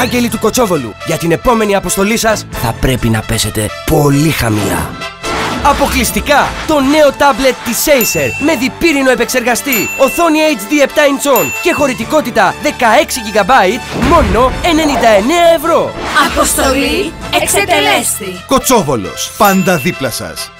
Άγγελοι του Κοτσόβολου, για την επόμενη αποστολή σας θα πρέπει να πέσετε πολύ χαμηλά. Αποκλειστικά το νέο τάμπλετ της Acer με διπύρινο επεξεργαστή, οθόνη HD 7 inch και χωρητικότητα 16GB μόνο 99 ευρώ. Αποστολή εξετελέστη. Κοτσόβολος. Πάντα δίπλα σας.